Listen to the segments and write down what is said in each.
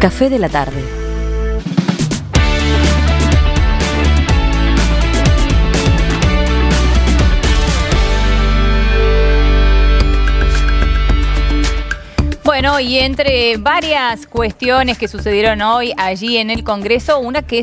Café de la tarde. Bueno, y entre varias cuestiones que sucedieron hoy allí en el Congreso, una que,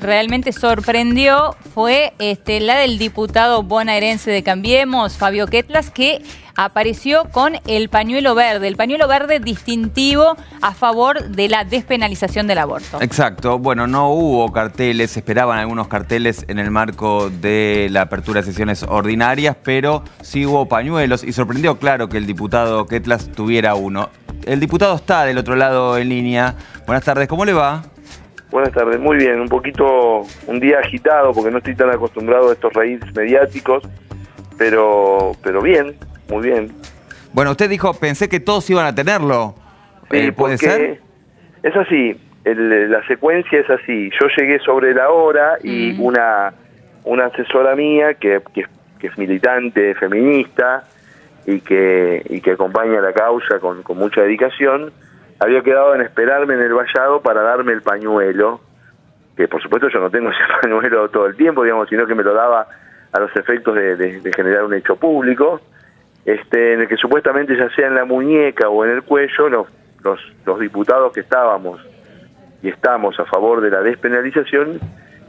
realmente sorprendió fue este, la del diputado bonaerense de Cambiemos, Fabio Ketlas, que apareció con el pañuelo verde, el pañuelo verde distintivo a favor de la despenalización del aborto. Exacto, bueno, no hubo carteles, esperaban algunos carteles en el marco de la apertura de sesiones ordinarias, pero sí hubo pañuelos y sorprendió, claro, que el diputado Ketlas tuviera uno. El diputado está del otro lado en línea. Buenas tardes, ¿cómo le va? Buenas tardes, muy bien, un poquito, un día agitado porque no estoy tan acostumbrado a estos raíces mediáticos, pero, pero bien, muy bien. Bueno, usted dijo, pensé que todos iban a tenerlo. Eh, ¿Puede ser? Es así, la secuencia es así. Yo llegué sobre la hora y mm. una, una asesora mía que, que, es militante feminista y que, y que acompaña la causa con, con mucha dedicación, había quedado en esperarme en el vallado para darme el pañuelo, que por supuesto yo no tengo ese pañuelo todo el tiempo, digamos, sino que me lo daba a los efectos de generar un hecho público este, en el que supuestamente ya sea en la muñeca o en el cuello, los, los, diputados que estábamos y estamos a favor de la despenalización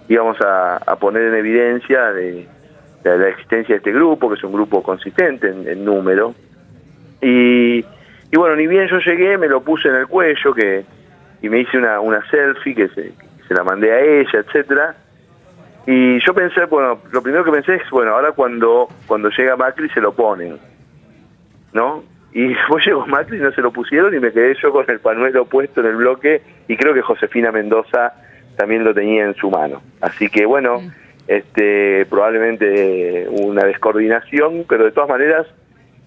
íbamos a, poner en evidencia de, la existencia de este grupo, que es un grupo consistente en, número. Y, y, bueno, ni bien yo llegué, me lo puse en el cuello que y me hice una, una selfie que se, se la mandé a ella, etcétera. Y yo pensé, bueno, lo primero que pensé es, bueno, ahora cuando, cuando llega Macri se lo ponen ¿no? Y después llegó Macri y no se lo pusieron y me quedé yo con el panuelo puesto en el bloque y creo que Josefina Mendoza también lo tenía en su mano. Así que bueno, este probablemente una descoordinación, pero de todas maneras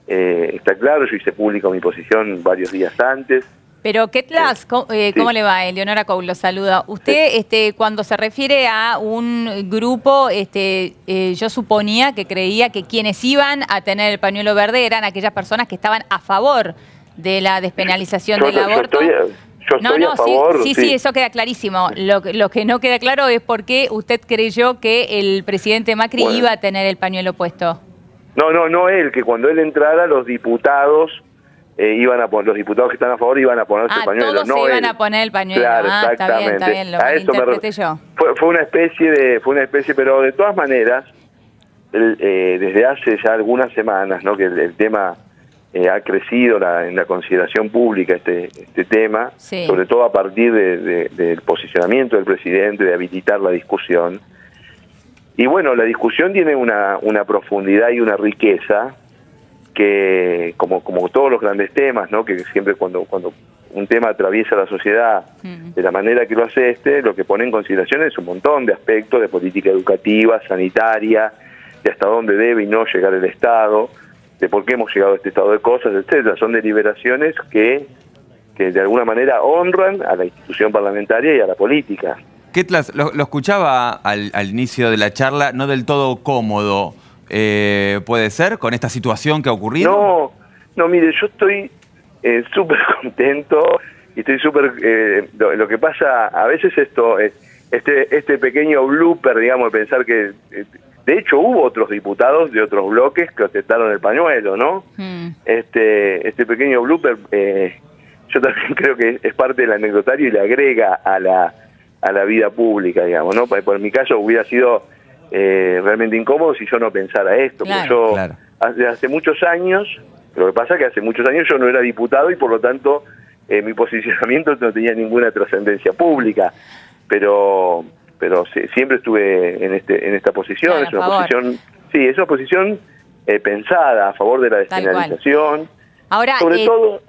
eh, está claro, yo hice público mi posición varios días antes, pero, Ketlas, eh, ¿cómo, le va? Eleonora Coul lo saluda. Usted, este, cuando se refiere a un grupo, este, eh, yo suponía que creía que quienes iban a tener el pañuelo verde eran aquellas personas que estaban a favor de la despenalización del aborto. no, no, sí, sí, eso queda clarísimo. Lo, lo, que no queda claro es por qué usted creyó que el presidente Macri iba a tener el pañuelo puesto. No, no, no él, que cuando él entrara los diputados eh, iban a poner, los diputados que están a favor iban a poner ah, el pañuelo. Todos no iban a poner el pañuelo. Claro, ah, exactamente. Está bien, está bien, lo a eso me yo. Fue, fue, una especie de, fue una especie, pero de todas maneras, eh, desde hace ya algunas semanas, ¿no? que el, tema eh, ha crecido en la consideración pública este, este tema, sobre todo a partir del posicionamiento del presidente de habilitar la discusión. Y bueno, la discusión tiene una, una profundidad y una riqueza que como, como todos los grandes temas, ¿no? que siempre cuando, cuando un tema atraviesa la sociedad de la manera que lo hace este, lo que pone en consideración es un montón de aspectos de política educativa, sanitaria, de hasta dónde debe y no llegar el Estado, de por qué hemos llegado a este estado de cosas, etcétera. Son deliberaciones que, que de alguna manera honran a la institución parlamentaria y a la política. Ketlas, lo, lo escuchaba al, al inicio de la charla, no del todo cómodo eh, puede ser con esta situación que ha ocurrido? No, no, mire, yo estoy eh, súper contento y estoy súper... Eh, lo, que pasa, a veces esto, este, este pequeño blooper, digamos, de pensar que... Eh, de hecho, hubo otros diputados de otros bloques que aceptaron el pañuelo, ¿no? Hmm. Este, este pequeño blooper, yo también creo que es parte del anecdotario y le agrega a la, a la vida pública, digamos, ¿no? Por mi caso hubiera sido eh, realmente incómodo si yo no pensara esto. yo hace, hace, muchos años, lo que pasa es que hace muchos años yo no era diputado y por lo tanto eh, mi posicionamiento no tenía ninguna trascendencia pública, pero pero siempre estuve en este en esta posición, es una posición, sí, es una posición eh, pensada a favor de la despenalización. Ahora,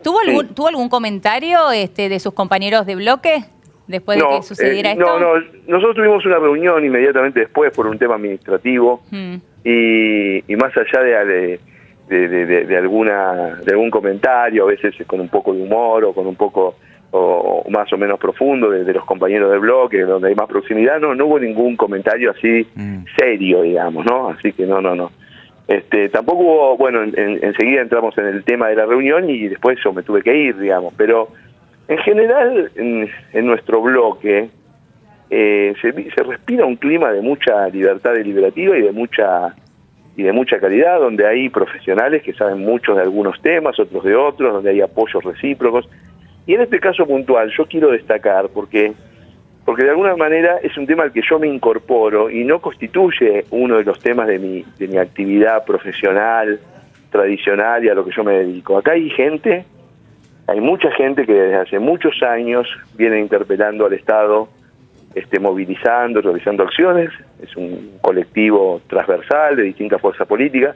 ¿tuvo, algún, ¿tuvo algún comentario este, de sus compañeros de bloque? Después de que sucediera eh, esto? No, no, nosotros tuvimos una reunión inmediatamente después por un tema administrativo hmm. y, más allá de, de, alguna de algún comentario, a veces con un poco de humor o con un poco o, más o menos profundo de, los compañeros del bloque, donde hay más proximidad, no, no hubo ningún comentario así hmm. serio, digamos, ¿no? Así que no, no, no. Este, tampoco hubo, bueno, enseguida entramos en el tema de la reunión y después yo me tuve que ir, digamos, pero En general, en, nuestro bloque eh, se, respira un clima de mucha libertad deliberativa y de mucha y de mucha calidad, donde hay profesionales que saben mucho de algunos temas, otros de otros, donde hay apoyos recíprocos. Y en este caso puntual, yo quiero destacar porque porque de alguna manera es un tema al que yo me incorporo y no constituye uno de los temas de mi, de mi actividad profesional, tradicional y a lo que yo me dedico. Acá hay gente, hay mucha gente que desde hace muchos años viene interpelando al Estado, este, movilizando, realizando acciones. Es un colectivo transversal de distintas fuerzas políticas.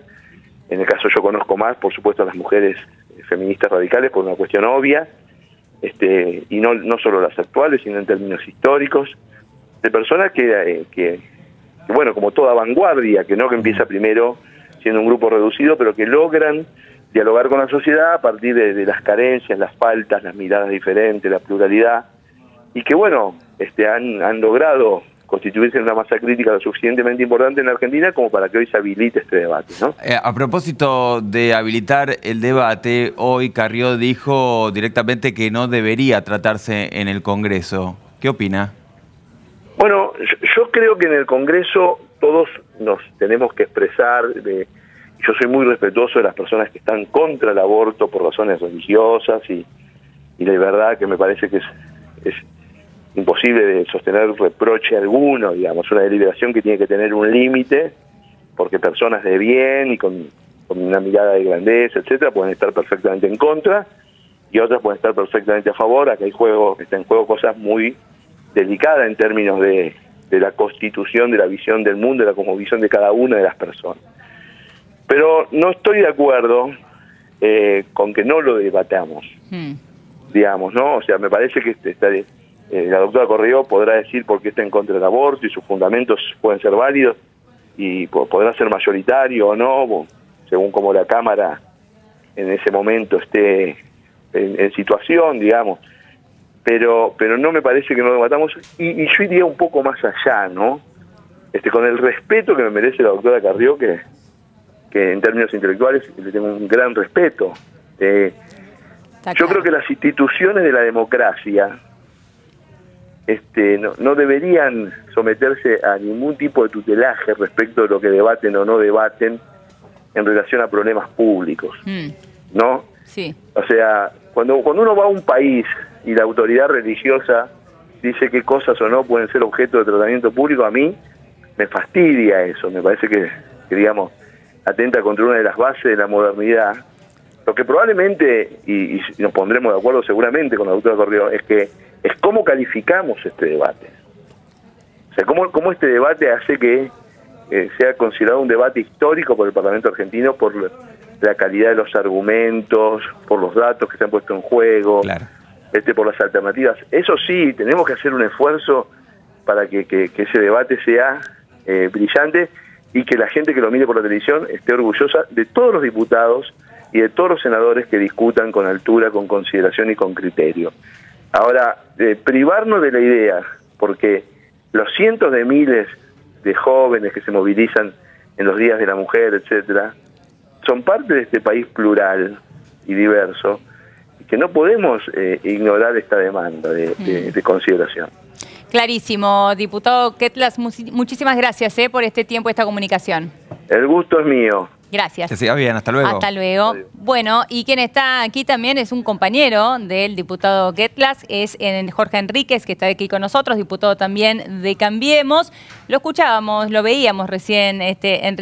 En el caso yo conozco más, por supuesto, a las mujeres feministas radicales por una cuestión obvia, este, y no, solo las actuales, sino en términos históricos, de personas eh, que, bueno, como toda vanguardia, que no que empieza primero siendo un grupo reducido, pero que logran dialogar con la sociedad a partir de, las carencias, las faltas, las miradas diferentes, la pluralidad, y que bueno, este, han, han logrado constituirse en una masa crítica lo suficientemente importante en Argentina como para que hoy se habilite este debate. ¿no? Eh, a propósito de habilitar el debate, hoy Carrió dijo directamente que no debería tratarse en el Congreso. ¿Qué opina? Bueno, yo creo que en el Congreso todos nos tenemos que expresar, de, yo soy muy respetuoso de las personas que están contra el aborto por razones religiosas y, y de verdad que me parece que es, imposible de sostener reproche alguno, digamos, una deliberación que tiene que tener un límite, porque personas de bien y con, una mirada de grandeza, etcétera, pueden estar perfectamente en contra y otras pueden estar perfectamente a favor, acá hay juego, está en juego cosas muy delicadas en términos de de la constitución, de la visión del mundo, de la cosmovisión de cada una de las personas. Pero no estoy de acuerdo eh, con que no lo debatamos, hmm. digamos, ¿no? O sea, me parece que este, está, eh, la doctora Correo podrá decir por qué está en contra del aborto y sus fundamentos pueden ser válidos y podrá ser mayoritario o no, según como la Cámara en ese momento esté en situación, digamos pero pero no me parece que no lo matamos y, yo iría un poco más allá, ¿no? Este, con el respeto que me merece la doctora Carrió, que, que en términos intelectuales le tengo un gran respeto. Eh, yo creo que las instituciones de la democracia este, no, no deberían someterse a ningún tipo de tutelaje respecto de lo que debaten o no debaten en relación a problemas públicos, mm. ¿no? Sí. O sea, cuando, cuando uno va a un país y la autoridad religiosa dice qué cosas o no pueden ser objeto de tratamiento público, a mí me fastidia eso, me parece que, digamos, atenta contra una de las bases de la modernidad. Lo que probablemente, y, nos pondremos de acuerdo seguramente con la doctora Correo, es que es cómo calificamos este debate. O sea, cómo, cómo este debate hace que eh, sea considerado un debate histórico por el Parlamento argentino por la calidad de los argumentos, por los datos que se han puesto en juego, este, por las alternativas. Eso sí, tenemos que hacer un esfuerzo para que, ese debate sea eh, brillante y que la gente que lo mire por la televisión esté orgullosa de todos los diputados y de todos los senadores que discutan con altura, con consideración y con criterio. Ahora, eh, privarnos de la idea, porque los cientos de miles de jóvenes que se movilizan en los días de la mujer, etcétera, son parte de este país plural y diverso y que no podemos eh, ignorar esta demanda mm. de, consideración. Clarísimo, diputado Ketlas, muchísimas gracias eh, por este tiempo, esta comunicación. El gusto es mío. Gracias. Que siga bien, hasta luego. Hasta luego. Bueno, y quien está aquí también es un compañero del diputado Getlas, es Jorge Enríquez, que está aquí con nosotros, diputado también de Cambiemos. Lo escuchábamos, lo veíamos recién, este Enrique.